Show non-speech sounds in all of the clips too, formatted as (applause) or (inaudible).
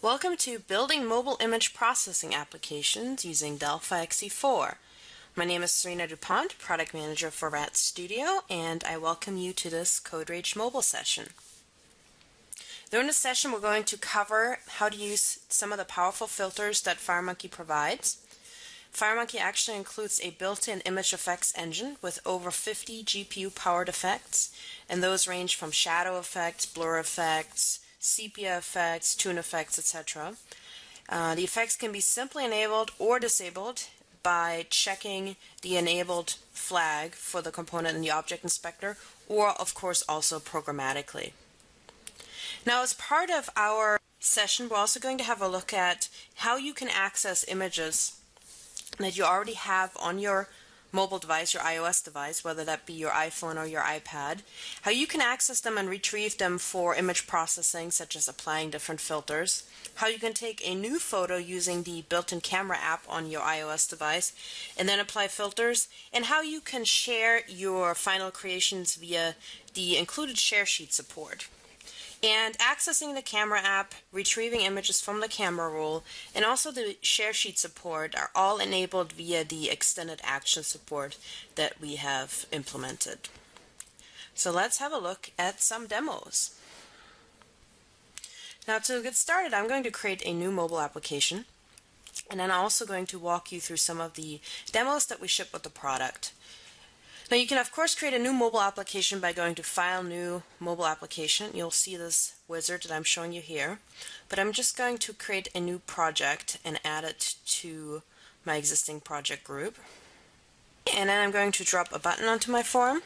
Welcome to Building Mobile Image Processing Applications using Delphi XE4. My name is Sarina DuPont, Product Manager for RAD Studio, and I welcome you to this Code Rage mobile session. During this session, we're going to cover how to use some of the powerful filters that FireMonkey provides. FireMonkey actually includes a built-in image effects engine with over 50 GPU-powered effects, and those range from shadow effects, blur effects, sepia effects, toon effects, etc. Uh, the effects can be simply enabled or disabled by checking the enabled flag for the component in the object inspector, or of course also programmatically. Now as part of our session, we're also going to have a look at how you can access images that you already have on your mobile device, your iOS device, whether that be your iPhone or your iPad, how you can access them and retrieve them for image processing, such as applying different filters, how you can take a new photo using the built-in camera app on your iOS device and then apply filters, and how you can share your final creations via the included share sheet support and accessing the camera app, retrieving images from the camera roll, and also the share sheet support are all enabled via the extended action support that we have implemented. So let's have a look at some demos. Now to get started, I'm going to create a new mobile application, and then I'm also going to walk you through some of the demos that we ship with the product. Now you can of course create a new mobile application by going to File, New, Mobile Application. You'll see this wizard that I'm showing you here. But I'm just going to create a new project and add it to my existing project group. And then I'm going to drop a button onto my form.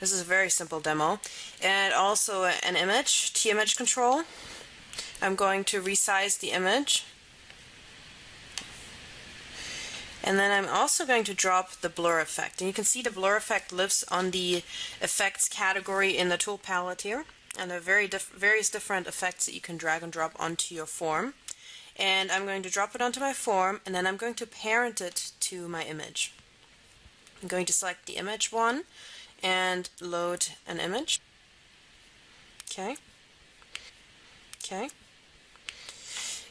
This is a very simple demo. And also an image, T-image control. I'm going to resize the image And then I'm also going to drop the blur effect. And you can see the blur effect lives on the effects category in the tool palette here. And there are very diff various different effects that you can drag and drop onto your form. And I'm going to drop it onto my form, and then I'm going to parent it to my image. I'm going to select the image one and load an image. Okay. Okay.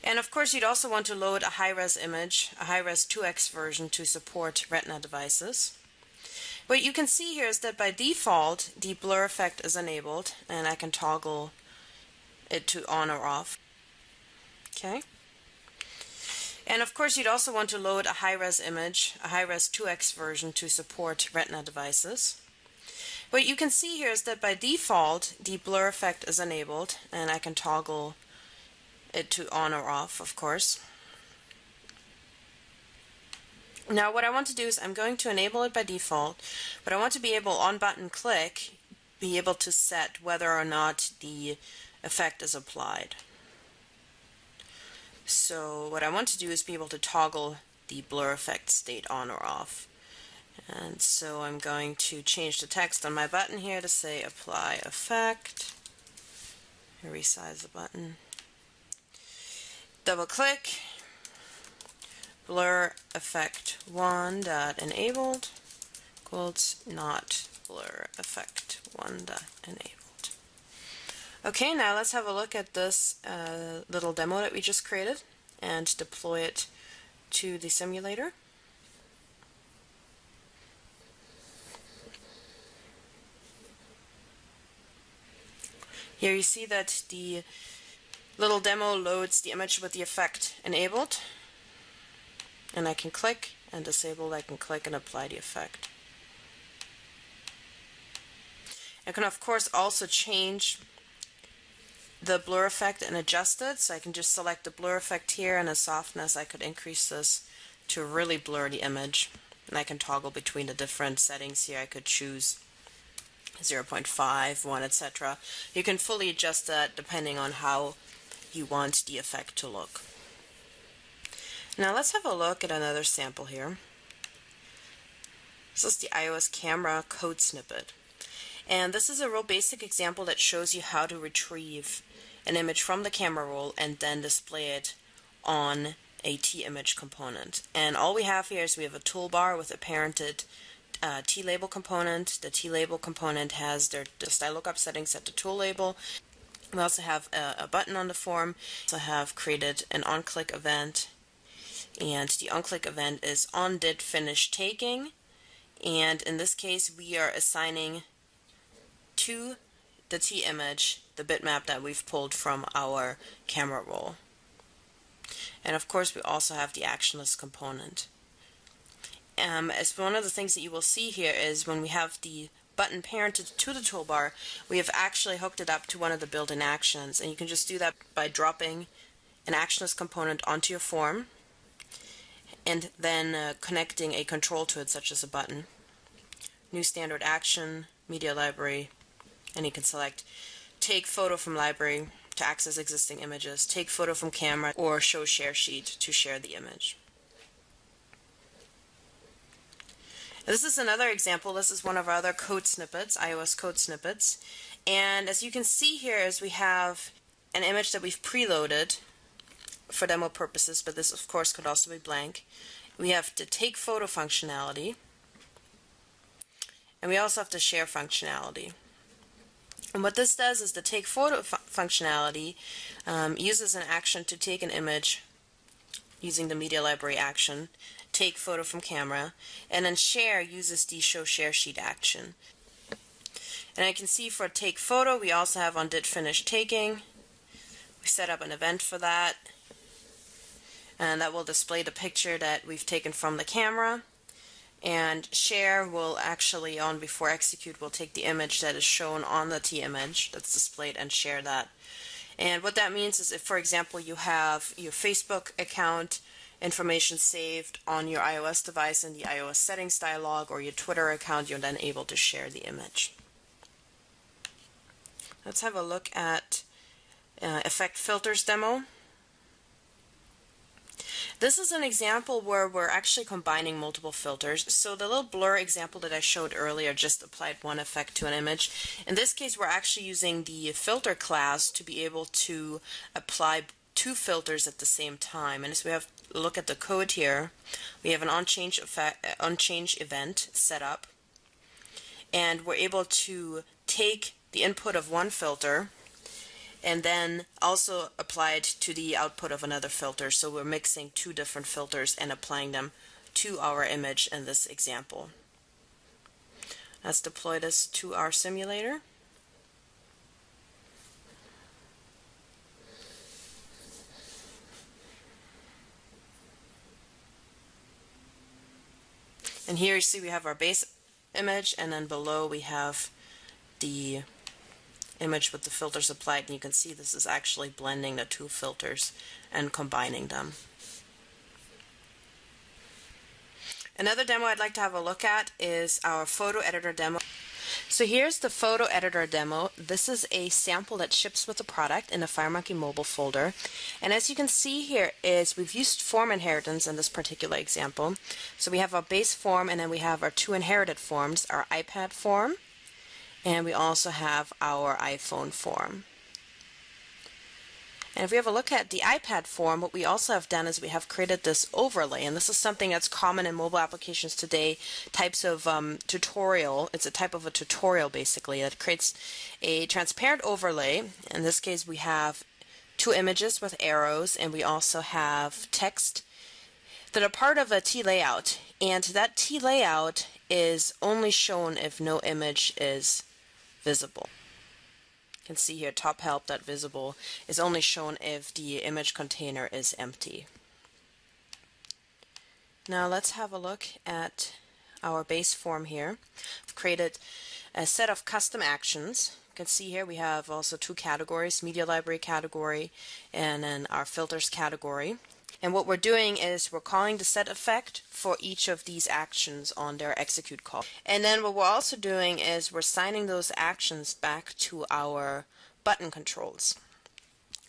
And of course, you'd also want to load a high-res image, a high-res 2x version to support Retina devices. What you can see here is that by default, the blur effect is enabled, and I can toggle it to on or off. Okay. And of course, you'd also want to load a high-res image, a high-res 2x version to support Retina devices. What you can see here is that by default, the blur effect is enabled, and I can toggle it to on or off, of course. Now what I want to do is I'm going to enable it by default, but I want to be able on button click be able to set whether or not the effect is applied. So what I want to do is be able to toggle the blur effect state on or off. And so I'm going to change the text on my button here to say apply effect. Resize the button double click. Blur effect 1 dot enabled. Equals not blur effect 1 dot enabled. Okay now let's have a look at this uh, little demo that we just created and deploy it to the simulator. Here you see that the little demo loads the image with the effect enabled and I can click and disable I can click and apply the effect. I can of course also change the blur effect and adjust it so I can just select the blur effect here and the softness I could increase this to really blur the image and I can toggle between the different settings here I could choose 0.5, 1, etc. You can fully adjust that depending on how you want the effect to look. Now let's have a look at another sample here. This is the iOS camera code snippet. And this is a real basic example that shows you how to retrieve an image from the camera roll and then display it on a T-image component. And all we have here is we have a toolbar with a parented uh, T-label component. The T-label component has their the style lookup settings set to tool label. We also have a, a button on the form. We also have created an on-click event, and the on-click event is on did finish taking. And in this case, we are assigning to the T image the bitmap that we've pulled from our camera roll. And of course, we also have the action list component. Um, as one of the things that you will see here is when we have the button parented to the toolbar, we have actually hooked it up to one of the built-in actions. And you can just do that by dropping an action list component onto your form and then uh, connecting a control to it, such as a button. New standard action, media library, and you can select take photo from library to access existing images, take photo from camera, or show share sheet to share the image. This is another example. This is one of our other code snippets, iOS code snippets. And as you can see here is we have an image that we've preloaded for demo purposes, but this of course could also be blank. We have the take photo functionality. And we also have the share functionality. And what this does is the take photo fu functionality um, uses an action to take an image using the media library action, take photo from camera, and then share uses the show share sheet action. And I can see for take photo we also have on did finish taking. We set up an event for that and that will display the picture that we've taken from the camera and share will actually on before execute will take the image that is shown on the T image that's displayed and share that. And what that means is if for example you have your Facebook account information saved on your iOS device in the iOS settings dialog or your Twitter account you're then able to share the image. Let's have a look at uh, effect filters demo. This is an example where we're actually combining multiple filters. So the little blur example that I showed earlier just applied one effect to an image. In this case, we're actually using the filter class to be able to apply two filters at the same time. And as we have look at the code here, we have an on-change effect, on-change event set up, and we're able to take the input of one filter and then also apply it to the output of another filter. So we're mixing two different filters and applying them to our image in this example. Let's deploy this to our simulator. And here you see we have our base image and then below we have the image with the filters applied and you can see this is actually blending the two filters and combining them. Another demo I'd like to have a look at is our photo editor demo. So here's the photo editor demo. This is a sample that ships with the product in the FireMonkey mobile folder. And as you can see here is we've used form inheritance in this particular example. So we have our base form and then we have our two inherited forms, our iPad form and we also have our iPhone form. And if we have a look at the iPad form, what we also have done is we have created this overlay, and this is something that's common in mobile applications today, types of um, tutorial. It's a type of a tutorial, basically, that creates a transparent overlay. In this case, we have two images with arrows, and we also have text that are part of a T layout. And that T layout is only shown if no image is visible. You can see here top help that visible is only shown if the image container is empty. Now let's have a look at our base form here. I've created a set of custom actions. You can see here we have also two categories, media library category and then our filters category. And what we're doing is we're calling the set effect for each of these actions on their execute call. And then what we're also doing is we're signing those actions back to our button controls.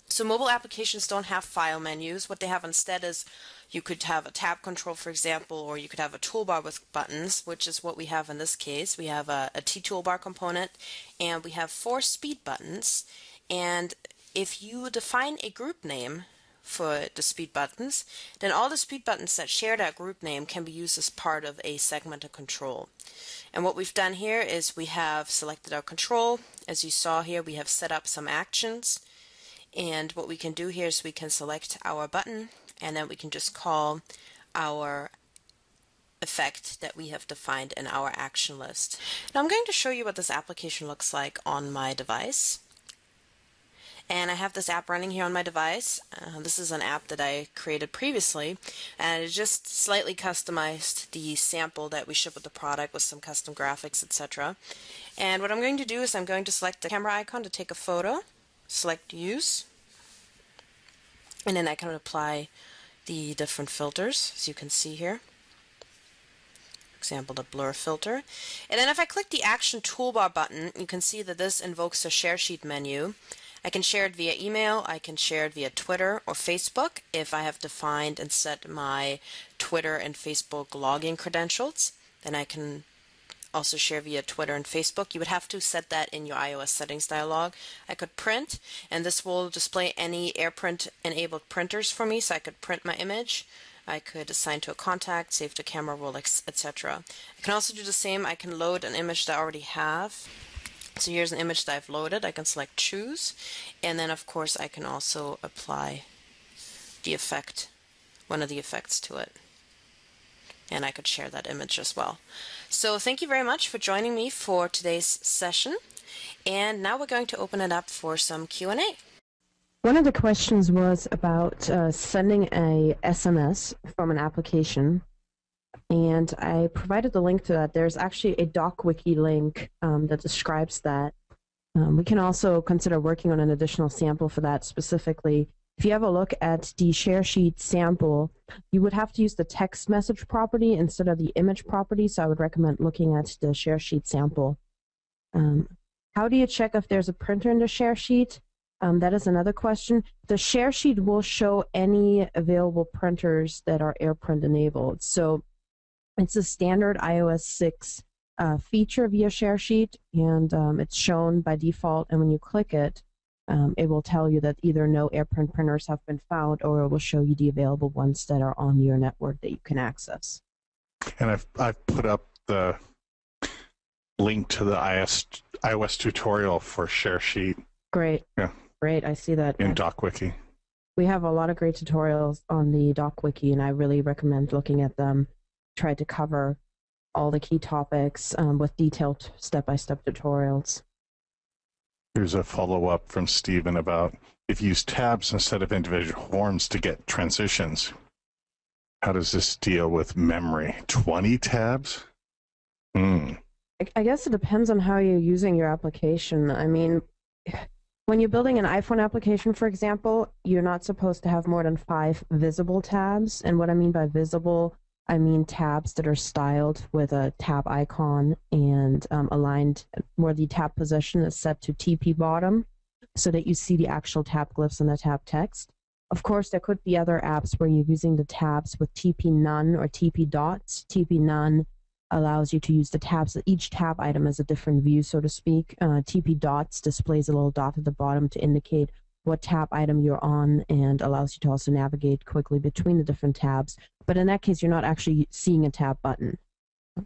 So mobile applications don't have file menus. What they have instead is you could have a tab control, for example, or you could have a toolbar with buttons, which is what we have in this case. We have a, a T toolbar component, and we have four speed buttons. And if you define a group name for the speed buttons, then all the speed buttons that share that group name can be used as part of a segmented control. And what we've done here is we have selected our control. As you saw here, we have set up some actions. And what we can do here is we can select our button and then we can just call our effect that we have defined in our action list. Now I'm going to show you what this application looks like on my device. And I have this app running here on my device. Uh, this is an app that I created previously, and it just slightly customized the sample that we ship with the product with some custom graphics, etc. And what I'm going to do is I'm going to select the camera icon to take a photo, select Use, and then I can apply the different filters, as you can see here example, the blur filter. And then if I click the Action Toolbar button, you can see that this invokes the Share Sheet menu. I can share it via email, I can share it via Twitter or Facebook if I have defined and set my Twitter and Facebook login credentials. Then I can also share via Twitter and Facebook. You would have to set that in your iOS settings dialog. I could print, and this will display any AirPrint enabled printers for me, so I could print my image. I could assign to a contact, save to camera roll, etc. I can also do the same. I can load an image that I already have so here's an image that I've loaded. I can select choose and then of course I can also apply the effect, one of the effects to it. And I could share that image as well. So thank you very much for joining me for today's session. And now we're going to open it up for some Q&A. One of the questions was about uh, sending a SMS from an application and I provided the link to that. There's actually a DocWiki link um, that describes that. Um, we can also consider working on an additional sample for that specifically. If you have a look at the share sheet sample, you would have to use the text message property instead of the image property, so I would recommend looking at the share sheet sample. Um, how do you check if there's a printer in the share sheet? Um, that is another question. The share sheet will show any available printers that are AirPrint enabled. So it's a standard iOS 6 uh, feature via share sheet, and um, it's shown by default. And when you click it, um, it will tell you that either no AirPrint printers have been found, or it will show you the available ones that are on your network that you can access. And I've I've put up the link to the iOS iOS tutorial for share sheet. Great. Yeah. Great. I see that in DocWiki. We have a lot of great tutorials on the DocWiki, and I really recommend looking at them tried to cover all the key topics um, with detailed step-by-step tutorials. Here's a follow-up from Stephen about if you use tabs instead of individual forms to get transitions. How does this deal with memory? 20 tabs? Hmm. I guess it depends on how you're using your application. I mean, when you're building an iPhone application, for example, you're not supposed to have more than five visible tabs. And what I mean by visible I mean tabs that are styled with a tab icon and um, aligned where the tab position is set to TP bottom so that you see the actual tab glyphs and the tab text. Of course, there could be other apps where you're using the tabs with TP none or TP dots. TP none allows you to use the tabs. Each tab item is a different view, so to speak. Uh, TP dots displays a little dot at the bottom to indicate what tab item you're on and allows you to also navigate quickly between the different tabs. But in that case, you're not actually seeing a tab button.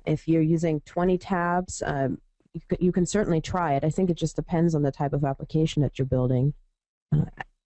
If you're using 20 tabs, um, you, you, can certainly try it. I think it just depends on the type of application that you're building. Uh,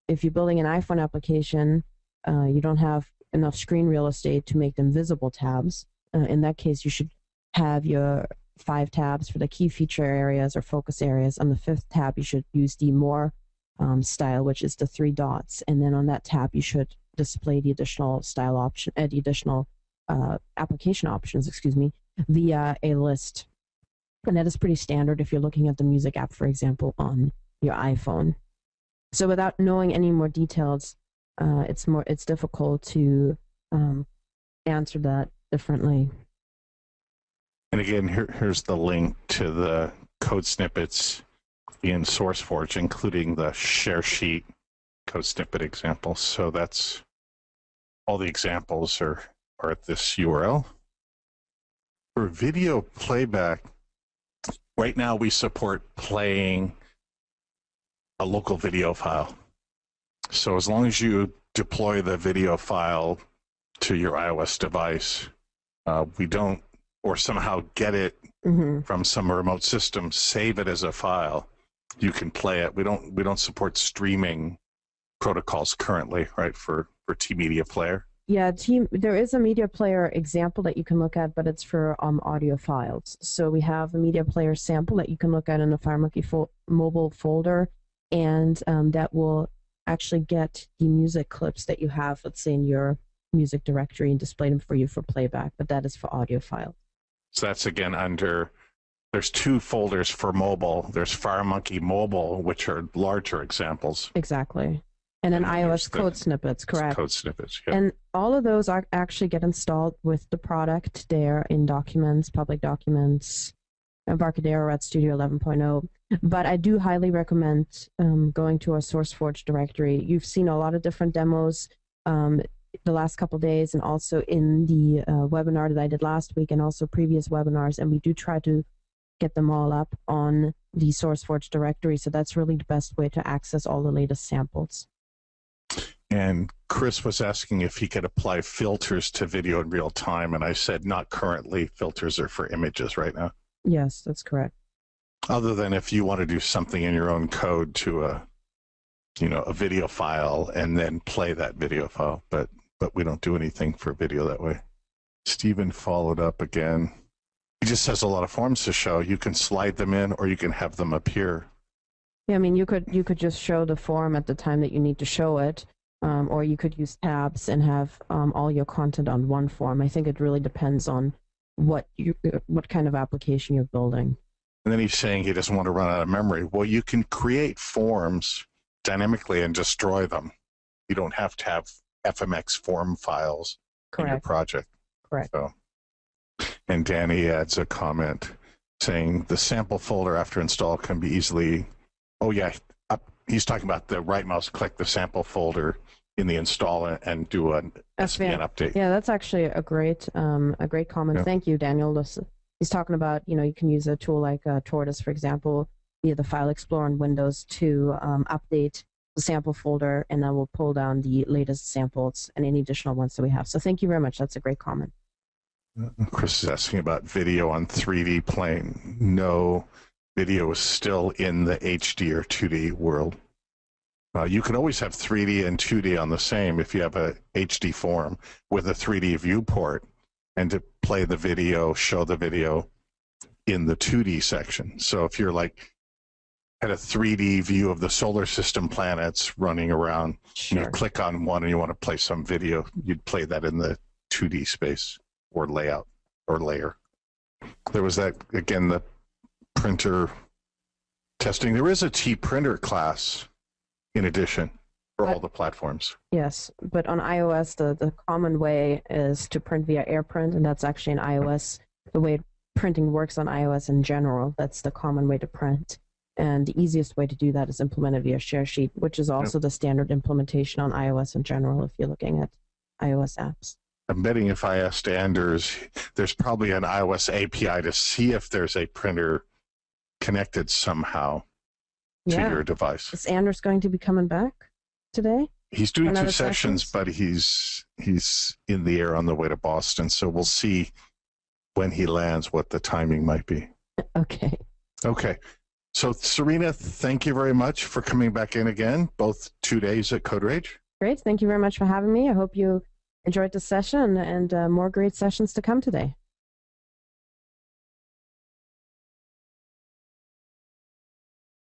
if you're building an iPhone application, uh, you don't have enough screen real estate to make them visible tabs. Uh, in that case, you should have your five tabs for the key feature areas or focus areas. On the fifth tab, you should use the more um, style, which is the three dots. And then on that tab, you should display the additional style option, uh, the additional uh, application options, excuse me, via a list. And that is pretty standard if you're looking at the music app, for example, on your iPhone. So without knowing any more details, uh, it's more it's difficult to um, answer that differently. And again, here, here's the link to the code snippets in SourceForge, including the share sheet code snippet examples. So that's all the examples are, are at this URL. For video playback, right now we support playing a local video file. So as long as you deploy the video file to your iOS device. Uh, we don't, or somehow get it hmm from some remote system, save it as a file. You can play it. We don't we don't support streaming protocols currently, right? For for T Media Player. Yeah, team. There is a media player example that you can look at, but it's for um audio files. So we have a media player sample that you can look at in a FireMonkey fo- mobile folder, and um, that will actually get the music clips that you have, let's say, in your music directory, and display them for you for playback. But that is for audio files. So that's again under. There's two folders for mobile. There's FireMonkey Mobile, which are larger examples. Exactly. And then iOS code snippets, correct? Code snippets. Yeah. And all of those are actually get installed with the product there in documents, public documents, Embarcadero RAD Studio 11.0. But I do highly recommend um, going to our SourceForge directory. You've seen a lot of different demos um, the last couple days, and also in the uh, webinar that I did last week, and also previous webinars. And we do try to get them all up on the SourceForge directory. So that's really the best way to access all the latest samples. And Chris was asking if he could apply filters to video in real time, and I said not currently. Filters are for images right now. Yes, that's correct. Other than if you want to do something in your own code to a, you know, a video file and then play that video file, but but we don't do anything for video that way. Stephen followed up again. He just has a lot of forms to show. You can slide them in, or you can have them appear. Yeah, I mean, you could you could just show the form at the time that you need to show it, um, or you could use tabs and have um, all your content on one form. I think it really depends on what you what kind of application you're building. And then he's saying he doesn't want to run out of memory. Well, you can create forms dynamically and destroy them. You don't have to have FMX form files in your project. Correct. So, and Danny adds a comment saying the sample folder after install can be easily. Oh yeah, he's talking about the right mouse click the sample folder in the install and, do an SVN update. Yeah, that's actually a great um, a great comment. Yeah. Thank you, Daniel. This, he's talking about you know you can use a tool like uh, Tortoise, for example, via the File Explorer on Windows to um, update the sample folder, and then we'll pull down the latest samples and any additional ones that we have. So thank you very much. That's a great comment. Chris is asking about video on 3D plane. No, video is still in the HD or 2D world. Uh, you can always have 3D and 2D on the same if you have a HD form with a 3D viewport and to play the video, show the video in the 2D section. So if you're like had a 3D view of the solar system planets running around, and you Sure. click on one and you want to play some video, you'd play that in the 2D space or layout or layer. There was that again the printer testing. There is a T printer class in addition for all uh, the platforms. Yes, but on iOS, the, the common way is to print via AirPrint, and that's actually in iOS. The way printing works on iOS in general, that's the common way to print. And the easiest way to do that is implemented via ShareSheet, which is also the standard implementation on iOS in general if you're looking at iOS apps. I'm betting if I asked Anders, there's probably an iOS API to see if there's a printer connected somehow to Yeah. your device. Is Anders going to be coming back today? He's doing two sessions, sessions? but he's he's in the air on the way to Boston, so we'll see when he lands what the timing might be. (laughs) Okay. Okay. So Sarina, thank you very much for coming back in again, both two days at Code Rage. Great. Thank you very much for having me. I hope you enjoyed the session and uh, more great sessions to come today.